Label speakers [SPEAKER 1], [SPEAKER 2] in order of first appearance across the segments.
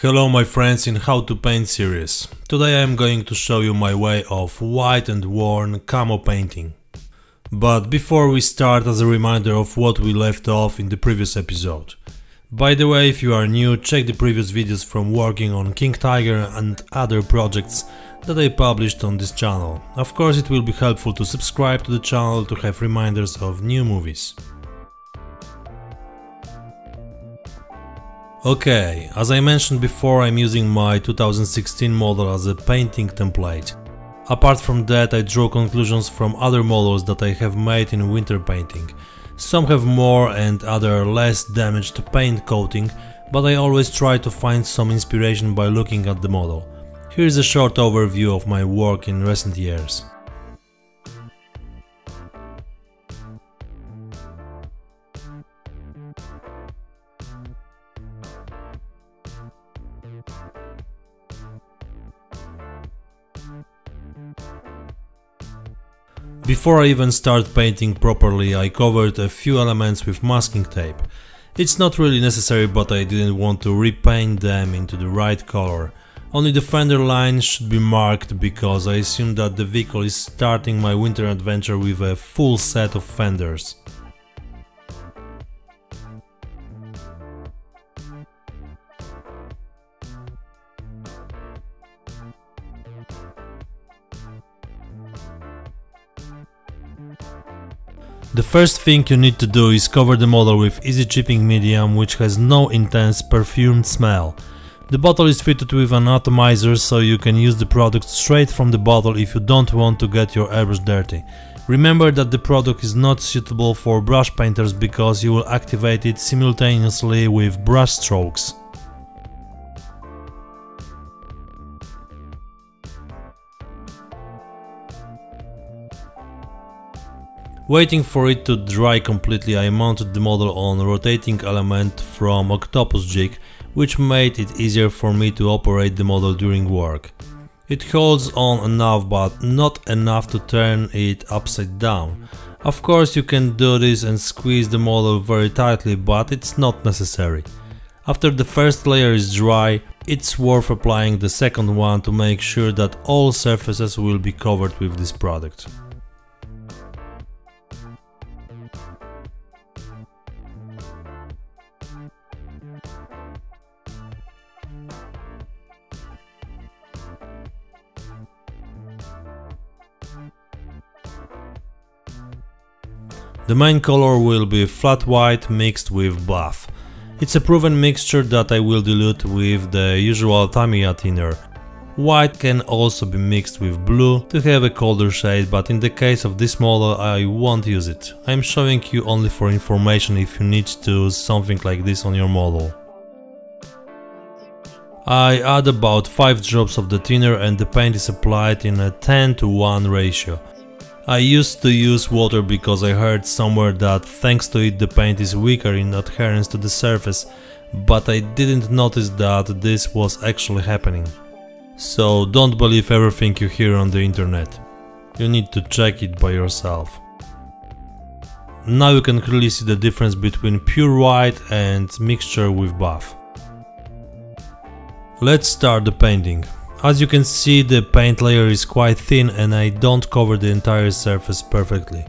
[SPEAKER 1] Hello my friends in How to Paint series. Today I am going to show you my way of white and worn camo painting. But before we start as a reminder of what we left off in the previous episode. By the way, if you are new, check the previous videos from working on King Tiger and other projects that I published on this channel. Of course it will be helpful to subscribe to the channel to have reminders of new movies. Okay, as I mentioned before I'm using my 2016 model as a painting template. Apart from that I draw conclusions from other models that I have made in winter painting. Some have more and other less damaged paint coating, but I always try to find some inspiration by looking at the model. Here is a short overview of my work in recent years. Before I even start painting properly I covered a few elements with masking tape. It's not really necessary but I didn't want to repaint them into the right color. Only the fender line should be marked because I assume that the vehicle is starting my winter adventure with a full set of fenders. The first thing you need to do is cover the model with easy chipping medium which has no intense perfumed smell. The bottle is fitted with an atomizer so you can use the product straight from the bottle if you don't want to get your airbrush dirty. Remember that the product is not suitable for brush painters because you will activate it simultaneously with brush strokes. Waiting for it to dry completely I mounted the model on a rotating element from Octopus Jig which made it easier for me to operate the model during work. It holds on enough but not enough to turn it upside down. Of course you can do this and squeeze the model very tightly but it's not necessary. After the first layer is dry, it's worth applying the second one to make sure that all surfaces will be covered with this product. The main color will be flat white mixed with buff. It's a proven mixture that I will dilute with the usual Tamiya thinner. White can also be mixed with blue to have a colder shade, but in the case of this model I won't use it. I'm showing you only for information if you need to use something like this on your model. I add about 5 drops of the thinner and the paint is applied in a 10 to 1 ratio. I used to use water because I heard somewhere that thanks to it the paint is weaker in adherence to the surface, but I didn't notice that this was actually happening. So don't believe everything you hear on the internet. You need to check it by yourself. Now you can clearly see the difference between pure white and mixture with buff. Let's start the painting. As you can see the paint layer is quite thin and I don't cover the entire surface perfectly.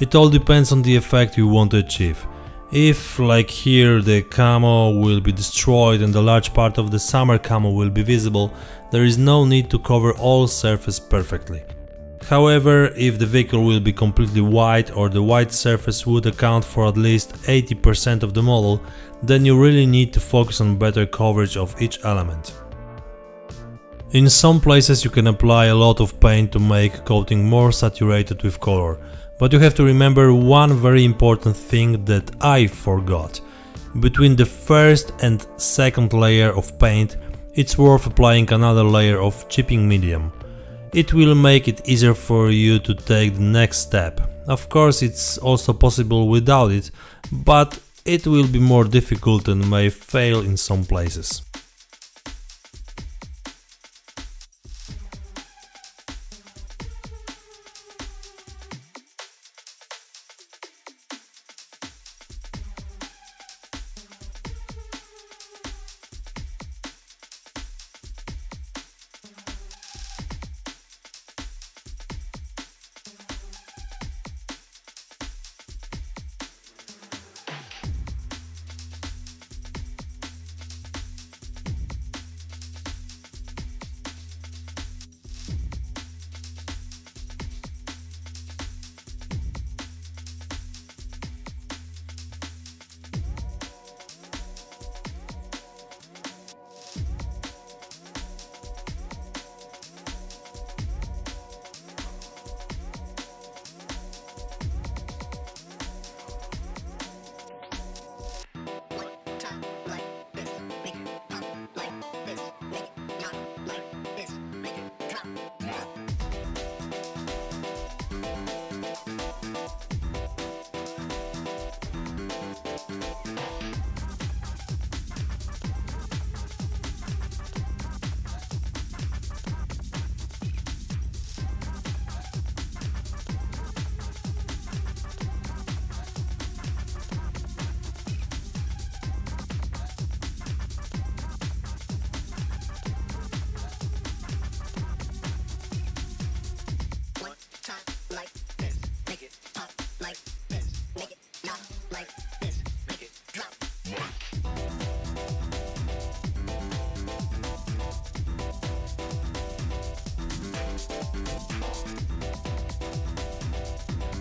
[SPEAKER 1] It all depends on the effect you want to achieve. If, like here, the camo will be destroyed and a large part of the summer camo will be visible, there is no need to cover all surface perfectly. However, if the vehicle will be completely white or the white surface would account for at least 80% of the model, then you really need to focus on better coverage of each element. In some places you can apply a lot of paint to make coating more saturated with color, but you have to remember one very important thing that I forgot. Between the first and second layer of paint, it's worth applying another layer of chipping medium. It will make it easier for you to take the next step. Of course it's also possible without it, but it will be more difficult and may fail in some places.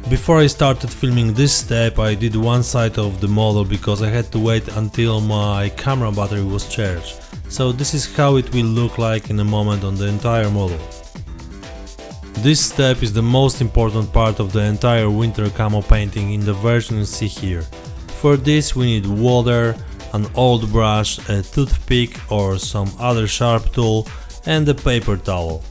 [SPEAKER 1] Before I started filming this step I did one side of the model because I had to wait until my camera battery was charged. So this is how it will look like in a moment on the entire model. This step is the most important part of the entire winter camo painting in the version you see here. For this we need water, an old brush, a toothpick or some other sharp tool and a paper towel.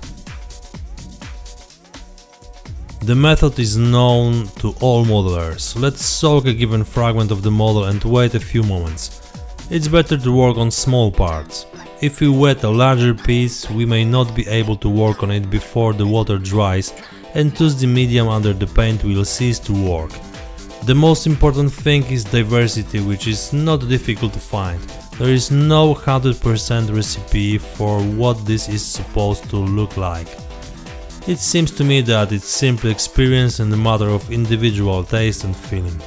[SPEAKER 1] The method is known to all modelers. Let's soak a given fragment of the model and wait a few moments. It's better to work on small parts. If we wet a larger piece, we may not be able to work on it before the water dries and thus the medium under the paint will cease to work. The most important thing is diversity, which is not difficult to find. There is no 100% recipe for what this is supposed to look like. It seems to me that it's simply experience and a matter of individual taste and feeling.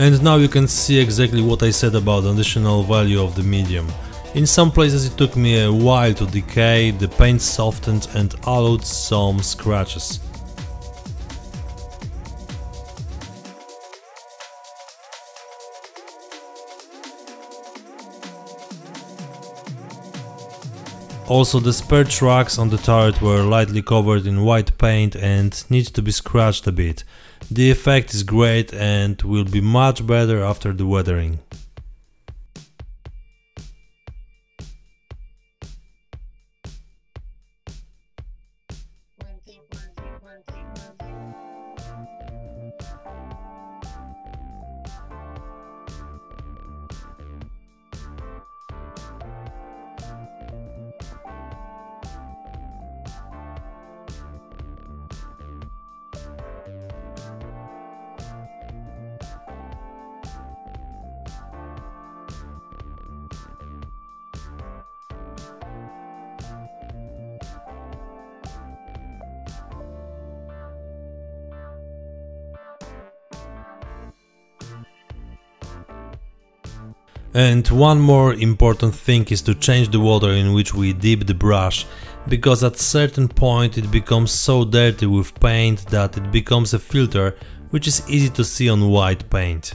[SPEAKER 1] And now you can see exactly what I said about the additional value of the medium. In some places it took me a while to decay, the paint softened and allowed some scratches. Also the spare tracks on the turret were lightly covered in white paint and need to be scratched a bit. The effect is great and will be much better after the weathering. And one more important thing is to change the water in which we dip the brush, because at certain point it becomes so dirty with paint that it becomes a filter which is easy to see on white paint.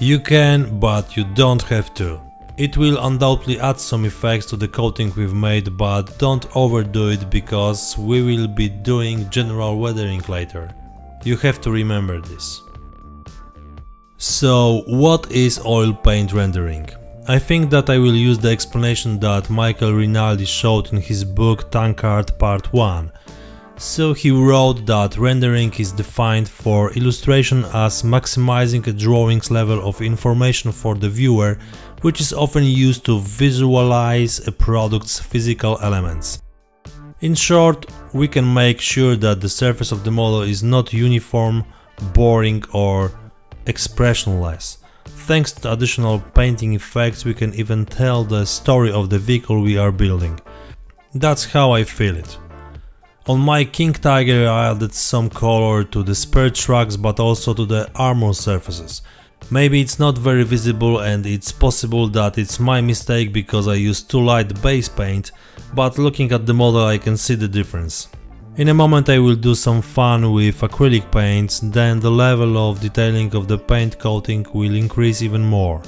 [SPEAKER 1] You can, but you don't have to. It will undoubtedly add some effects to the coating we've made, but don't overdo it because we will be doing general weathering later. You have to remember this. So, what is oil paint rendering? I think that I will use the explanation that Michael Rinaldi showed in his book Tank Art Part 1. So he wrote that rendering is defined for illustration as maximizing a drawing's level of information for the viewer, which is often used to visualize a product's physical elements. In short, we can make sure that the surface of the model is not uniform, boring or expressionless. Thanks to additional painting effects we can even tell the story of the vehicle we are building. That's how I feel it. On my King Tiger I added some color to the spare tracks but also to the armor surfaces. Maybe it's not very visible and it's possible that it's my mistake because I used too light base paint, but looking at the model I can see the difference. In a moment I will do some fun with acrylic paints, then the level of detailing of the paint coating will increase even more.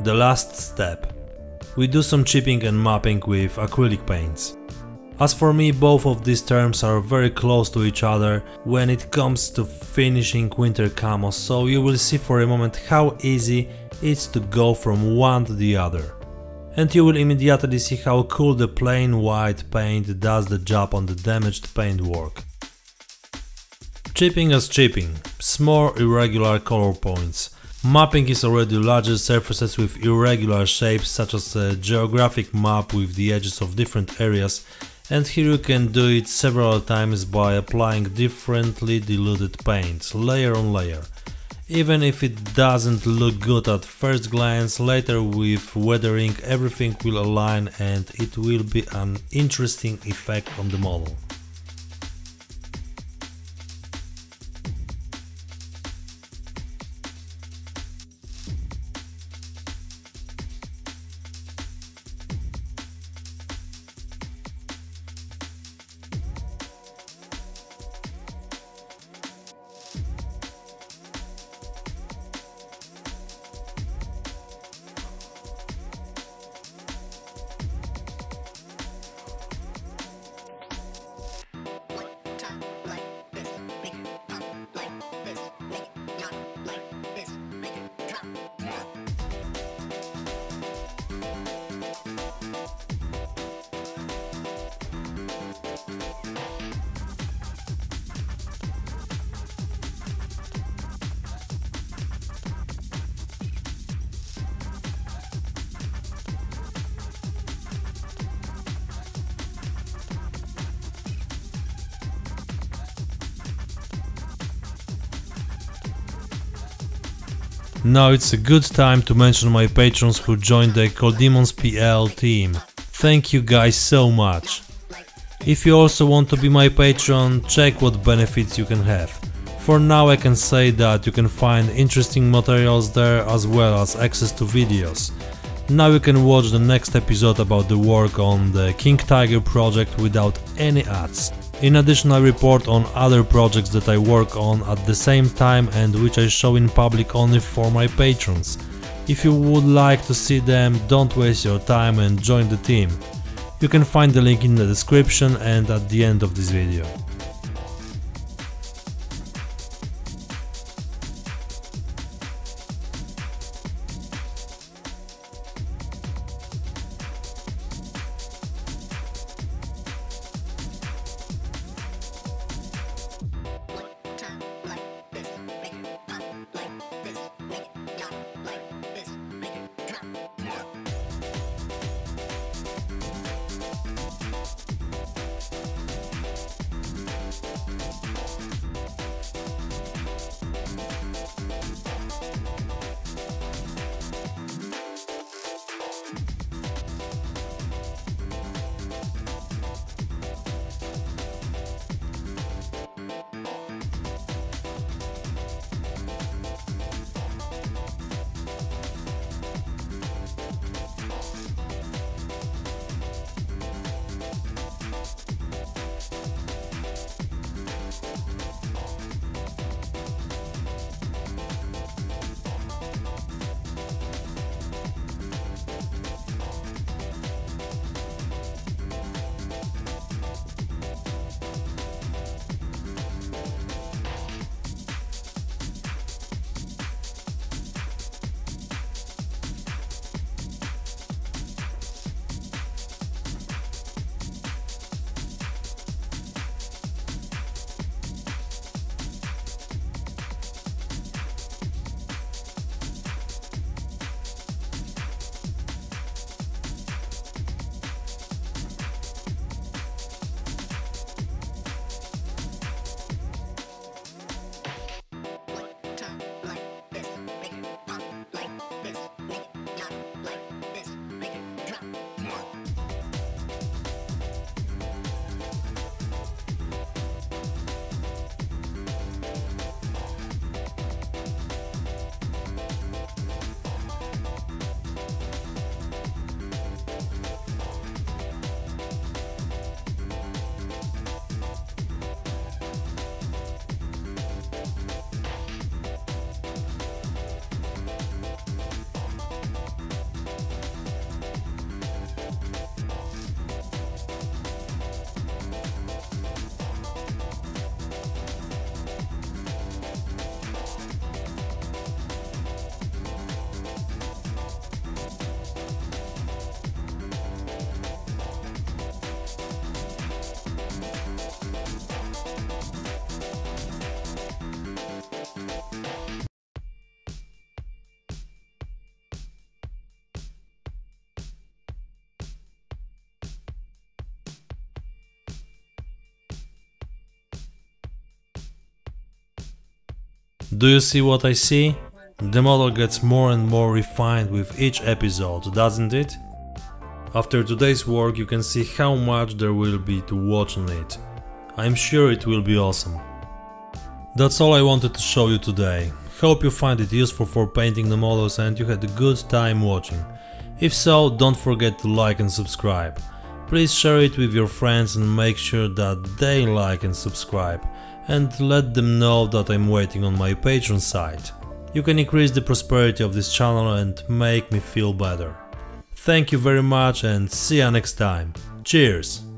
[SPEAKER 1] The last step. We do some chipping and mapping with acrylic paints. As for me, both of these terms are very close to each other when it comes to finishing winter camo, so you will see for a moment how easy it's to go from one to the other. And you will immediately see how cool the plain white paint does the job on the damaged paintwork. Chipping as chipping, small irregular color points, Mapping is already larger surfaces with irregular shapes such as a geographic map with the edges of different areas and here you can do it several times by applying differently diluted paints, layer on layer. Even if it doesn't look good at first glance, later with weathering everything will align and it will be an interesting effect on the model. Now it's a good time to mention my patrons who joined the Coldemons PL team. Thank you guys so much. If you also want to be my patron, check what benefits you can have. For now I can say that you can find interesting materials there as well as access to videos. Now you can watch the next episode about the work on the King Tiger project without any ads. In addition I report on other projects that I work on at the same time and which I show in public only for my patrons. If you would like to see them, don't waste your time and join the team. You can find the link in the description and at the end of this video. Do you see what I see? The model gets more and more refined with each episode, doesn't it? After today's work you can see how much there will be to watch on it. I'm sure it will be awesome. That's all I wanted to show you today. Hope you find it useful for painting the models and you had a good time watching. If so, don't forget to like and subscribe. Please share it with your friends and make sure that they like and subscribe and let them know that I'm waiting on my Patreon site. You can increase the prosperity of this channel and make me feel better. Thank you very much and see you next time. Cheers!